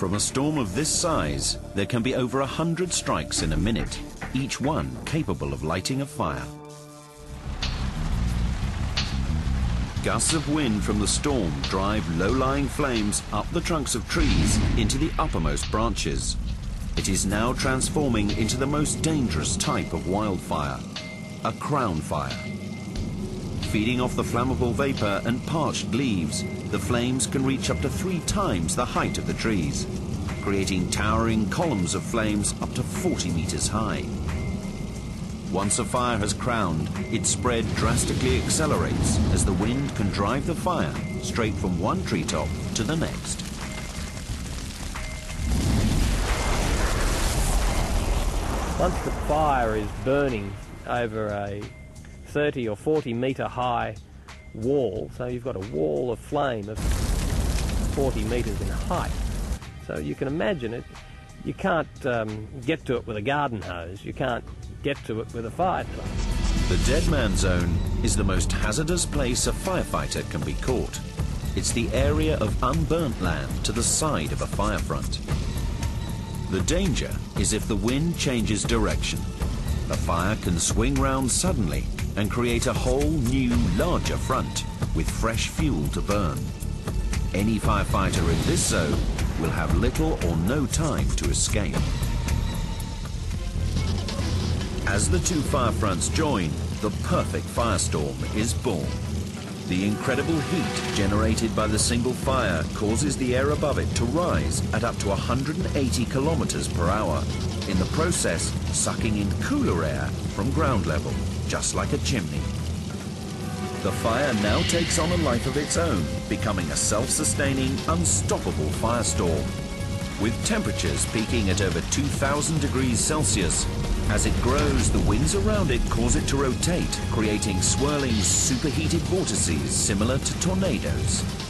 From a storm of this size, there can be over a hundred strikes in a minute, each one capable of lighting a fire. Gusts of wind from the storm drive low-lying flames up the trunks of trees into the uppermost branches. It is now transforming into the most dangerous type of wildfire, a crown fire. Feeding off the flammable vapor and parched leaves, the flames can reach up to three times the height of the trees, creating towering columns of flames up to 40 meters high. Once a fire has crowned, its spread drastically accelerates as the wind can drive the fire straight from one treetop to the next. Once the fire is burning over a 30 or 40 metre high wall, so you've got a wall of flame of 40 metres in height. So you can imagine it, you can't um, get to it with a garden hose, you can't get to it with a fire truck. The Dead Man Zone is the most hazardous place a firefighter can be caught. It's the area of unburnt land to the side of a fire front. The danger is if the wind changes direction. The fire can swing round suddenly and create a whole new, larger front with fresh fuel to burn. Any firefighter in this zone will have little or no time to escape. As the two fire fronts join, the perfect firestorm is born. The incredible heat generated by the single fire causes the air above it to rise at up to 180 kilometers per hour, in the process sucking in cooler air from ground level, just like a chimney. The fire now takes on a life of its own, becoming a self-sustaining, unstoppable firestorm with temperatures peaking at over 2,000 degrees Celsius. As it grows, the winds around it cause it to rotate, creating swirling superheated vortices similar to tornadoes.